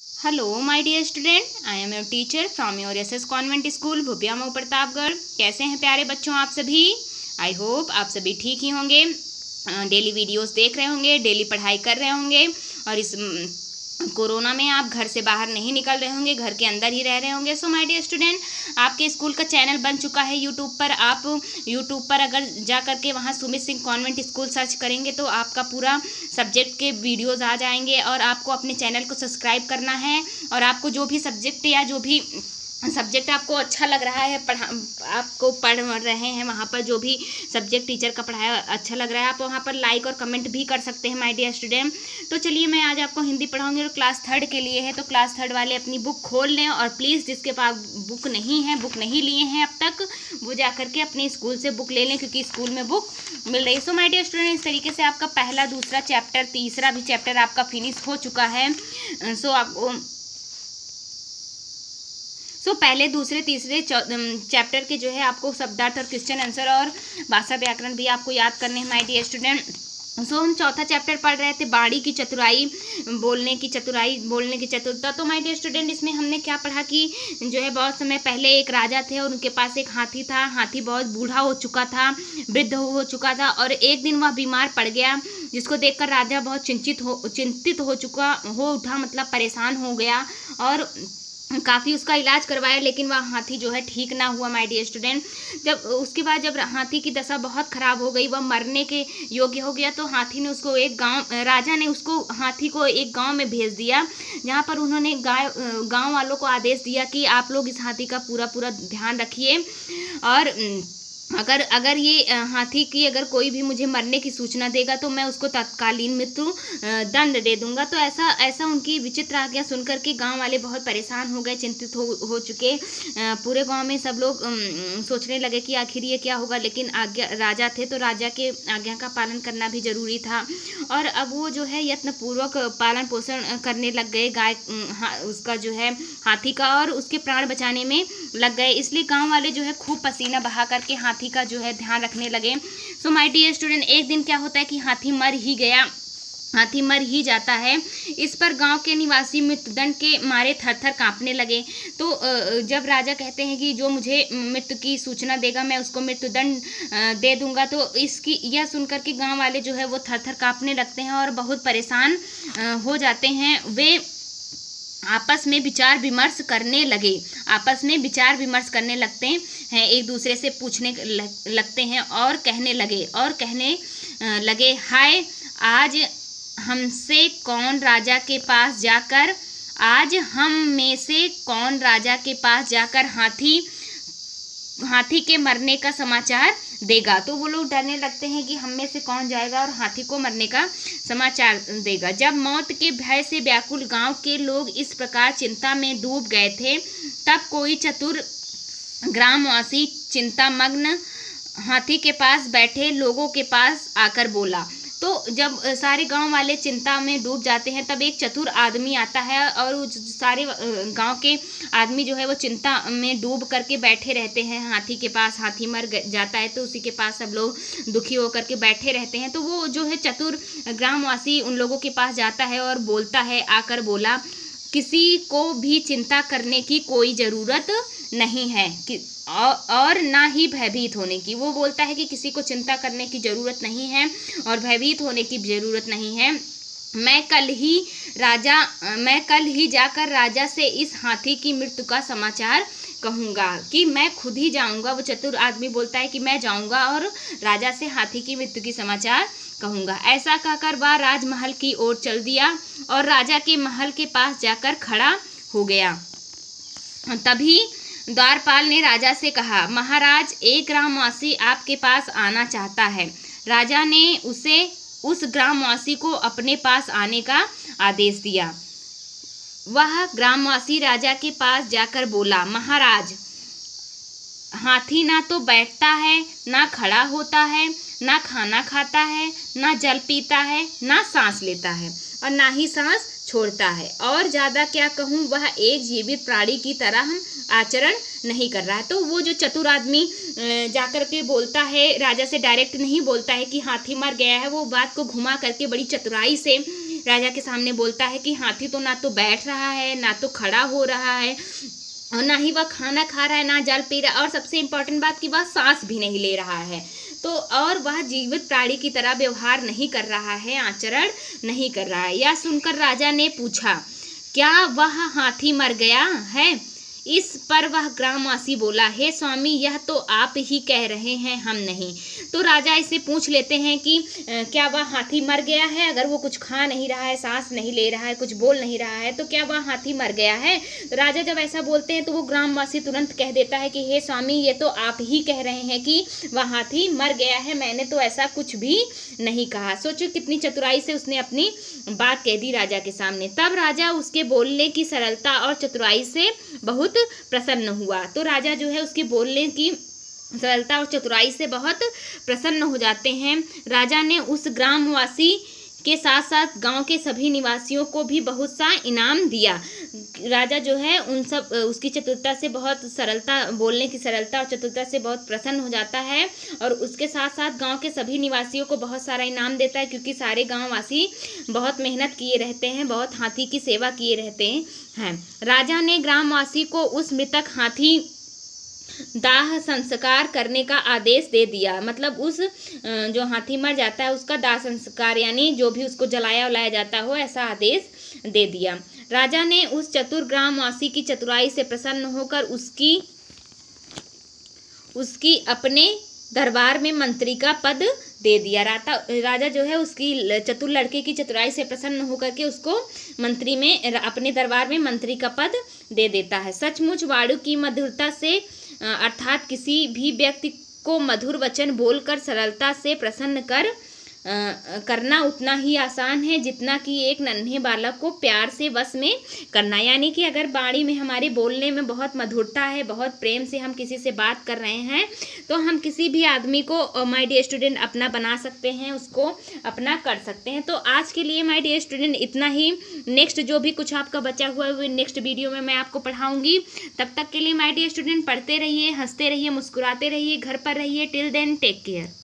Hello, my dear student I am your teacher from your S S convent school Mau Pratapgarh कैसे हैं प्यारे बच्चों आप सभी? आई होप आप सभी ठीक ही होंगे। डेली वीडियोस देख रहे होंगे डेली पढ़ाई कर रहे होंगे और इस कोरोना में आप घर से बाहर नहीं निकल रहे होंगे, घर के अंदर ही रह रहे होंगे। सो माय डियर स्टूडेंट आपके स्कूल का चैनल बन चुका है यूट्यूब पर। आप यूट्यूब पर अगर जा कर के वहाँ Sumit Singh convent school search करेंगे तो आपका पूरा सब्जेक्ट के वीडियोज़ आ जाएँगे और आपको अपने चैनल को सब्सक्राइब करना है। और आपको जो भी सब्जेक्ट या जो भी सब्जेक्ट आपको अच्छा लग रहा है, पढ़ा, आपको पढ़ रहे हैं, वहाँ पर जो भी सब्जेक्ट टीचर का पढ़ाया अच्छा लग रहा है, आप वहाँ पर लाइक और कमेंट भी कर सकते हैं माय डियर स्टूडेंट तो चलिए मैं आज आपको हिंदी पढ़ाऊँगी और क्लास थर्ड के लिए है तो क्लास थर्ड वाले अपनी बुक खोल लें और प्लीज़ जिसके पास बुक नहीं है बुक नहीं लिए हैं अब तक, वो जा करके अपने स्कूल से बुक ले लें, क्योंकि स्कूल में बुक मिल रही है. सो माय डियर स्टूडेंट इस तरीके से आपका पहला, दूसरा चैप्टर तीसरा भी चैप्टर आपका फिनिश हो चुका है. सो आप सो so, पहले दूसरे तीसरे चैप्टर के जो है आपको शब्दार्थ और क्वेश्चन आंसर और भाषा व्याकरण भी आपको याद करने हैं my dear student so so, हम चौथा चैप्टर पढ़ रहे थे बाड़ी की चतुराई बोलने की चतुराई बोलने की चतुरता. तो माय डियर स्टूडेंट इसमें हमने क्या पढ़ा कि जो है बहुत समय पहले एक राजा थे और उनके पास एक हाथी था. हाथी बहुत बूढ़ा हो चुका था वृद्ध हो चुका था और एक दिन वह बीमार पड़ गया जिसको देखकर राजा बहुत चिंतित हो चिंतित हो चुका हो उठा मतलब परेशान हो गया और काफ़ी उसका इलाज करवाया, लेकिन वह हाथी जो है ठीक ना हुआ माय डियर स्टूडेंट जब उसके बाद जब हाथी की दशा बहुत ख़राब हो गई, वह मरने के योग्य हो गया तो हाथी ने उसको एक गाँव, राजा ने उसको, हाथी को एक गाँव में भेज दिया, जहाँ पर उन्होंने गाय, गाँव वालों को आदेश दिया कि आप लोग इस हाथी का पूरा पूरा ध्यान रखिए और अगर अगर ये हाथी की अगर कोई भी मुझे मरने की सूचना देगा तो मैं उसको तत्कालीन मृत्यु दंड दे दूँगा। तो ऐसा ऐसा उनकी विचित्र आज्ञा सुनकर के गाँव वाले बहुत परेशान हो गए, चिंतित हो हो चुके। पूरे गाँव में सब लोग सोचने लगे कि आखिर ये क्या होगा, लेकिन आज्ञा, राजा थे तो राजा के आज्ञा का पालन करना भी ज़रूरी था। और अब वो जो है यत्नपूर्वक पालन पोषण करने लग गए। गाय उसका जो है हाथी का और उसके प्राण बचाने में लग गए। इसलिए गाँव वाले जो है खूब पसीना बहा करके हाथी हाथी का जो है ध्यान रखने लगे। सो माई डियर स्टूडेंट एक दिन क्या होता है कि हाथी मर ही गया। हाथी मर ही जाता है। इस पर गाँव के निवासी मृत्युदंड के मारे थर थर कांपने लगे। तो जब राजा कहते हैं कि जो मुझे मृत्यु की सूचना देगा, मैं उसको मृत्युदंड दे दूँगा तो इसकी, यह सुनकर के गाँव वाले जो है वो थर थर कांपने लगते हैं और बहुत परेशान हो जाते हैं। वे आपस में विचार विमर्श करने लगे। आपस में विचार विमर्श करने लगते हैं, एक दूसरे से पूछने लगते हैं और कहने लगे, और कहने लगे, हाय, आज हमसे कौन राजा के पास जाकर, आज हम में से कौन राजा के पास जाकर हाथी हाथी के मरने का समाचार देगा। तो वो लोग डरने लगते हैं कि हम में से कौन जाएगा और हाथी को मरने का समाचार देगा। जब मौत के भय से व्याकुल गाँव के लोग इस प्रकार चिंता में डूब गए थे, तब कोई चतुर ग्रामवासी चिंतामग्न हाथी के पास बैठे लोगों के पास आकर बोला तो जब सारे गाँव वाले चिंता में डूब जाते हैं, तब एक चतुर आदमी आता है और सारे गाँव के आदमी जो है वो चिंता में डूब करके बैठे रहते हैं। हाथी के पास हाथी मर जाता है तो उसी के पास सब लोग दुखी होकर के बैठे रहते हैं। तो वो जो है चतुर ग्रामवासी उन लोगों के पास जाता है और बोलता है, आकर बोला, किसी को भी चिंता करने की कोई ज़रूरत नहीं है। कि और ना ही भयभीत होने की। वो बोलता है कि किसी को चिंता करने की ज़रूरत नहीं है और भयभीत होने की ज़रूरत नहीं है। मैं कल ही राजा, मैं कल ही जाकर राजा से इस हाथी की मृत्यु का समाचार कहूँगा कि मैं खुद ही जाऊँगा। वो चतुर आदमी बोलता है कि मैं जाऊँगा और राजा से हाथी की मृत्यु की समाचार कहूँगा। ऐसा कहकर वह राजमहल की ओर चल दिया और राजा के महल के पास जाकर खड़ा हो गया। तभी द्वारपाल ने राजा से कहा, महाराज, एक ग्रामवासी आपके पास आना चाहता है। राजा ने उसे उस ग्रामवासी को अपने पास आने का आदेश दिया। वह ग्रामवासी राजा के पास जाकर बोला, महाराज, हाथी ना तो बैठता है, ना खड़ा होता है, ना खाना खाता है, ना जल पीता है, ना सांस लेता है और ना ही सांस छोड़ता है। और ज़्यादा क्या कहूँ, वह एक जीवित प्राणी की तरह हम आचरण नहीं कर रहा। है तो वो जो चतुर आदमी जाकर के बोलता है, राजा से डायरेक्ट नहीं बोलता है कि हाथी मर गया है, वो बात को घुमा करके बड़ी चतुराई से राजा के सामने बोलता है कि हाथी तो ना तो बैठ रहा है, ना तो खड़ा हो रहा है, और ना ही वह खाना खा रहा है, ना जल पी रहा है, और सबसे इम्पोर्टेंट बात कि वह सांस भी नहीं ले रहा है। तो और वह जीवित प्राणी की तरह व्यवहार नहीं कर रहा है, आचरण नहीं कर रहा है। यह सुनकर राजा ने पूछा, क्या वह हाथी मर गया है? इस पर वह ग्रामवासी बोला, हे स्वामी, यह तो आप ही कह रहे हैं, हम नहीं। तो राजा इसे पूछ लेते हैं कि क्या वह हाथी मर गया है? अगर वो कुछ खा नहीं रहा है, सांस नहीं ले रहा है, कुछ बोल नहीं रहा है तो क्या वह हाथी मर गया है? तो राजा जब ऐसा बोलते हैं तो वो ग्रामवासी तुरंत कह देता है कि, हे स्वामी, ये तो आप ही कह रहे हैं कि वह हाथी मर गया है। मैंने तो ऐसा कुछ भी नहीं कहा। सोचो कितनी चतुराई से उसने अपनी बात कह दी राजा के सामने। तब राजा उसके बोलने की सरलता और चतुराई से बहुत प्रसन्न हुआ। तो राजा जो है उसके बोलने की सरलता और चतुराई से बहुत प्रसन्न हो जाते हैं। राजा ने उस ग्रामवासी के साथ साथ गाँव के सभी निवासियों को भी बहुत सा इनाम दिया। राजा जो है, उन सब, उसकी चतुरता से बहुत सरलता, बोलने की सरलता और चतुरता से बहुत प्रसन्न हो जाता है और उसके साथ साथ गाँव के सभी निवासियों को बहुत सारा इनाम देता है क्योंकि सारे गांववासी बहुत मेहनत किए रहते हैं, बहुत हाथी की सेवा किए रहते हैं। राजा ने ग्रामवासी को उस मृतक हाथी दाह संस्कार करने का आदेश दे दिया। मतलब उस जो हाथी मर जाता है, उसका दाह संस्कार यानी जो भी उसको जलाया उलाया जाता हो, ऐसा आदेश दे दिया। राजा ने उस चतुर ग्रामवासी की चतुराई से प्रसन्न होकर उसकी उसकी अपने दरबार में मंत्री का पद दे दिया। राता, राजा जो है, उसकी चतुर लड़के की चतुराई से प्रसन्न होकर के उसको मंत्री में, अपने दरबार में मंत्री का पद दे देता है। सचमुच वाड़ू की मधुरता से अर्थात किसी भी व्यक्ति को मधुर वचन बोलकर सरलता से प्रसन्न कर करना उतना ही आसान है जितना कि एक नन्हे बालक को प्यार से वश में करना। यानी कि अगर बाणी में हमारे बोलने में बहुत मधुरता है, बहुत प्रेम से हम किसी से बात कर रहे हैं तो हम किसी भी आदमी को माय डियर स्टूडेंट अपना बना सकते हैं, उसको अपना कर सकते हैं। तो आज के लिए माय डियर स्टूडेंट इतना ही। नेक्स्ट जो भी कुछ आपका बचा हुआ है नेक्स्ट वीडियो में मैं आपको पढ़ाऊँगी। तब तक के लिए माई डियर स्टूडेंट पढ़ते रहिए, हँसते रहिए, मुस्कुराते रहिए, घर पर रहिए। Till then take care